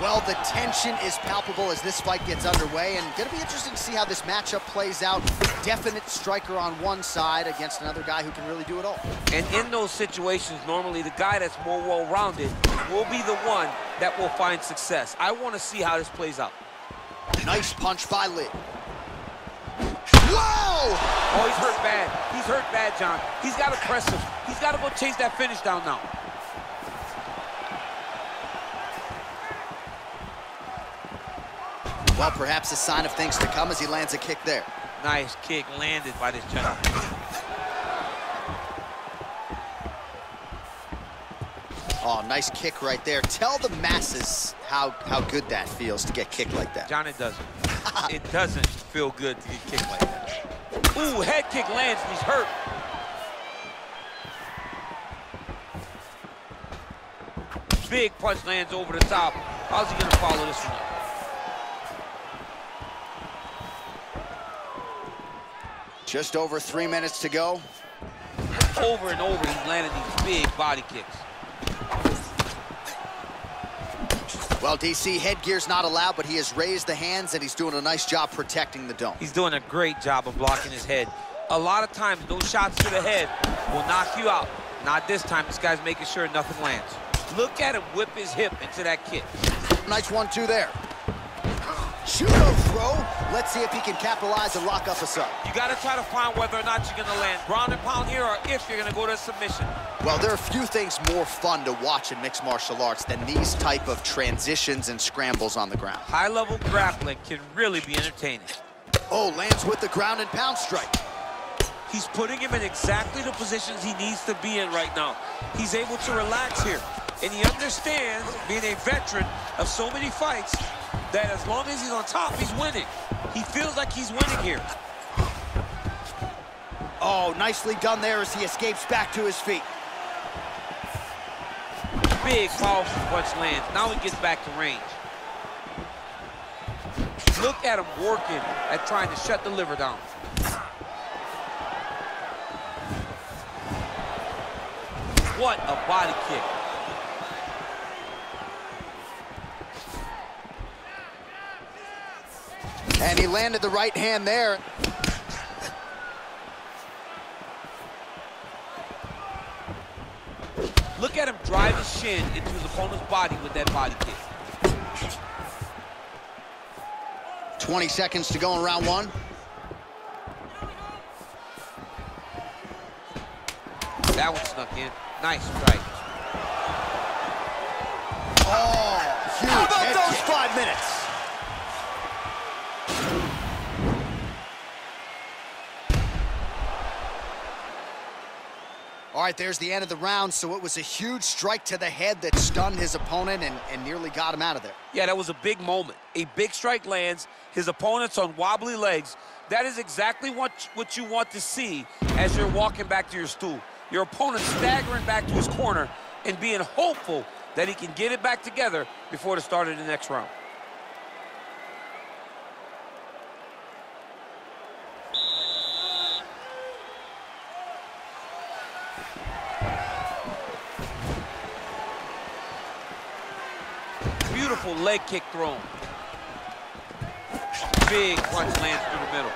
Well, the tension is palpable as this fight gets underway, and gonna be interesting to see how this matchup plays out. Definite striker on one side against another guy who can really do it all. And in those situations, normally the guy that's more well-rounded will be the one that will find success. I want to see how this plays out. Nice punch by Lee. Whoa! Oh, he's hurt bad. He's hurt bad, Jon. He's got to press him. He's got to go chase that finish down now. Well, perhaps a sign of things to come as he lands a kick there. Nice kick landed by this gentleman. Oh, nice kick right there. Tell the masses how, how good that feels to get kicked like that. Jon, it doesn't. it doesn't feel good to get kicked like that. Ooh, head kick lands and he's hurt. Big punch lands over the top. How's he gonna follow this one up? Just over three minutes to go. Over and over, he's landing these big body kicks. Well, DC, headgear's not allowed, but he has raised the hands, and he's doing a nice job protecting the dome. He's doing a great job of blocking his head. A lot of times, those shots to the head will knock you out. Not this time. This guy's making sure nothing lands. Look at him whip his hip into that kick. Nice one-two there. Judo throw. Let's see if he can capitalize and lock up a sub. You got to try to find whether or not you're going to land ground and pound here or if you're going to go to a submission. Well, there are few things more fun to watch in mixed martial arts than these type of transitions and scrambles on the ground. High-level grappling can really be entertaining. Oh, lands with the ground and pound strike. He's putting him in exactly the positions he needs to be in right now. He's able to relax here. And he understands, being a veteran of so many fights, that as long as he's on top, he's winning. He feels like he's winning here. Oh, nicely done there as he escapes back to his feet. Big, powerful punch lands. Now he gets back to range. Look at him working at trying to shut the liver down. What a body kick. And he landed the right hand there. Look at him drive his shin into his opponent's body with that body kick. 20 seconds to go in round one. That one snuck in. Nice strike. All right, there's the end of the round, so it was a huge strike to the head that stunned his opponent and, and nearly got him out of there. Yeah, that was a big moment. A big strike lands, his opponent's on wobbly legs. That is exactly what, what you want to see as you're walking back to your stool. Your opponent staggering back to his corner and being hopeful that he can get it back together before the start of the next round. Leg kick thrown. Big punch lands through the middle.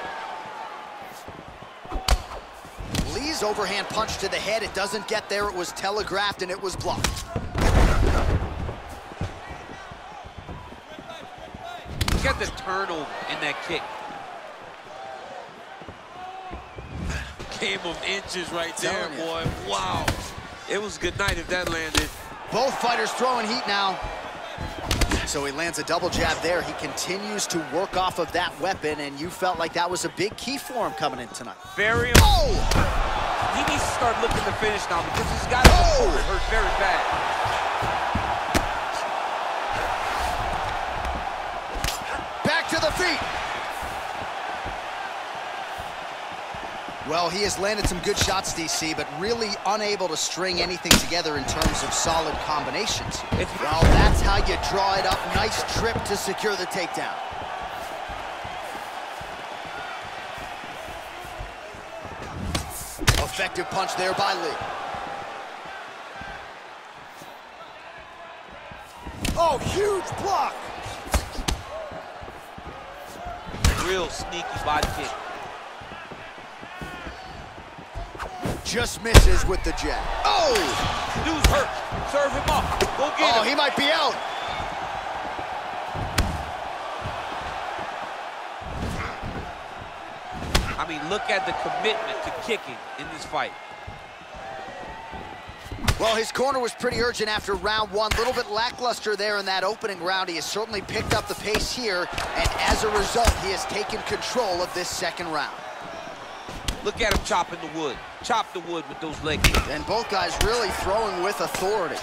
Lee's overhand punch to the head. It doesn't get there. It was telegraphed and it was blocked. Look at the turnover in that kick. Game of inches right there, boy. Wow. It was good night if that landed. Both fighters throwing heat now. So he lands a double jab there. He continues to work off of that weapon, and you felt like that was a big key for him coming in tonight. Very. Oh! He needs to start looking to finish now because he's got oh! opponent hurt very bad. Back to the feet. Well, he has landed some good shots, DC, but really unable to string anything together in terms of solid combinations. Well, that's how you draw it up. Nice trip to secure the takedown. Effective punch there by Lee. Oh, huge block. Real sneaky body kick. Just misses with the jab. Oh! Dude's hurt. Serve him up. Go get oh, him. he might be out. I mean, look at the commitment to kicking in this fight. Well, his corner was pretty urgent after round one. A little bit lackluster there in that opening round. He has certainly picked up the pace here, and as a result, he has taken control of this second round. Look at him chopping the wood. Chop the wood with those leg kicks. And both guys really throwing with authority.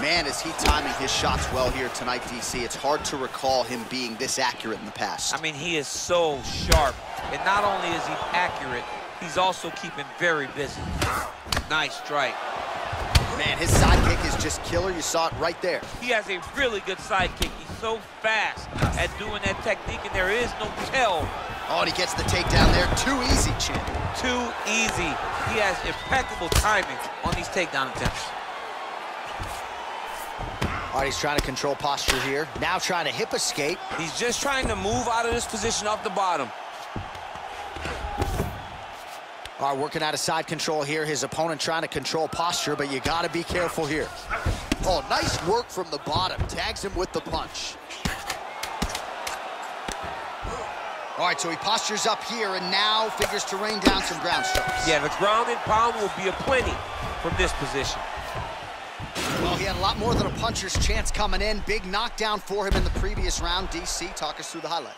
Man, is he timing his shots well here tonight, DC. It's hard to recall him being this accurate in the past. I mean, he is so sharp. And not only is he accurate, he's also keeping very busy. Nice strike. Man, his sidekick is just killer. You saw it right there. He has a really good sidekick. He's so fast at doing that technique, and there is no tell. Oh, and he gets the takedown there. Too easy, Chin. Too easy. He has impeccable timing on these takedown attempts. All right, he's trying to control posture here. Now trying to hip escape. He's just trying to move out of this position off the bottom. All right, working out of side control here. His opponent trying to control posture, but you got to be careful here. Oh, nice work from the bottom. Tags him with the punch. All right, so he postures up here and now figures to rain down some ground strikes. Yeah, the ground and pound will be a plenty from this position. Well, he had a lot more than a puncher's chance coming in. Big knockdown for him in the previous round. DC, talk us through the highlight.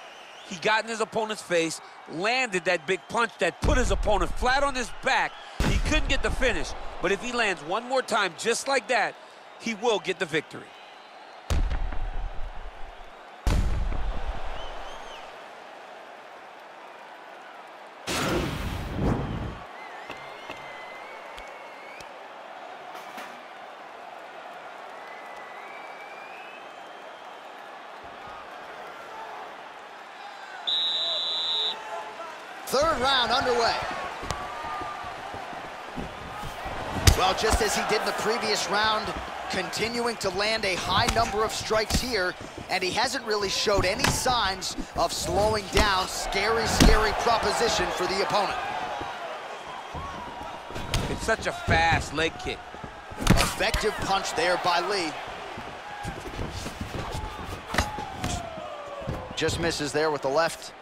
He got in his opponent's face, landed that big punch that put his opponent flat on his back. He couldn't get the finish, but if he lands one more time just like that, he will get the victory. Third round underway. Well, just as he did in the previous round, continuing to land a high number of strikes here, and he hasn't really showed any signs of slowing down. Scary, scary proposition for the opponent. It's such a fast leg kick. Effective punch there by Lee. Just misses there with the left.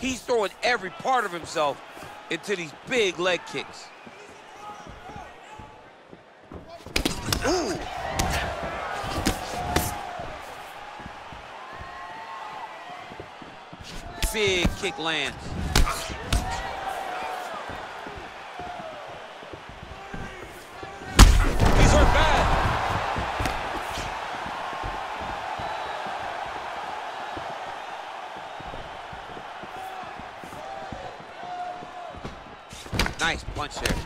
He's throwing every part of himself into these big leg kicks. Ooh. Big kick lands. Nice punch there.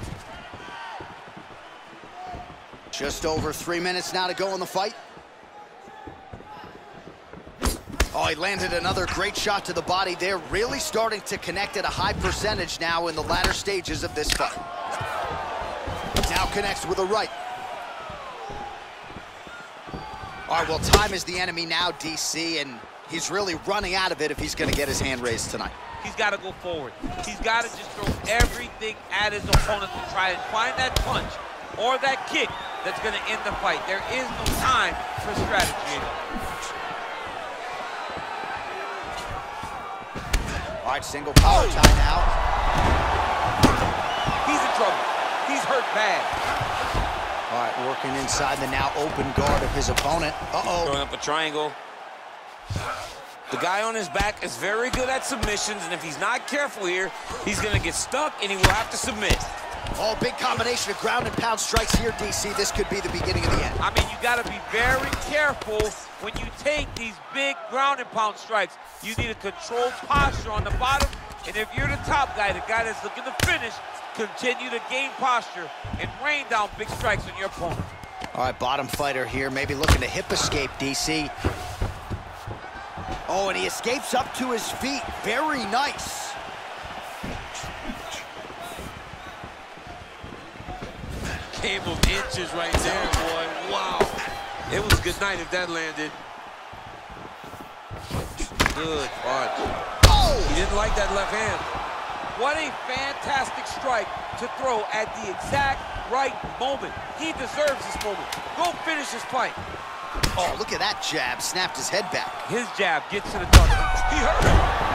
Just over three minutes now to go in the fight. Oh, he landed another great shot to the body They're Really starting to connect at a high percentage now in the latter stages of this fight. Now connects with a right. All right, well, time is the enemy now, DC, and he's really running out of it if he's going to get his hand raised tonight. He's got to go forward. He's got to just throw everything at his opponent to try and find that punch or that kick that's going to end the fight. There is no time for strategy. All right, single power tie now. He's in trouble. He's hurt bad. All right, working inside the now open guard of his opponent. Uh-oh. Throwing up a triangle. The guy on his back is very good at submissions, and if he's not careful here, he's going to get stuck, and he will have to submit. Oh, big combination of ground and pound strikes here, DC. This could be the beginning of the end. I mean, you got to be very careful when you take these big ground and pound strikes. You need a controlled posture on the bottom, and if you're the top guy, the guy that's looking to finish, continue to gain posture and rain down big strikes on your opponent. All right, bottom fighter here, maybe looking to hip escape, DC. Oh, and he escapes up to his feet. Very nice. game of inches right there, boy. Wow. It was a good night if that landed. Good punch. Oh! He didn't like that left hand. What a fantastic strike to throw at the exact right moment. He deserves this moment. Go finish his fight. Oh, look at that jab. Snapped his head back. His jab gets to the target. He hurt him.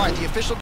All right, the official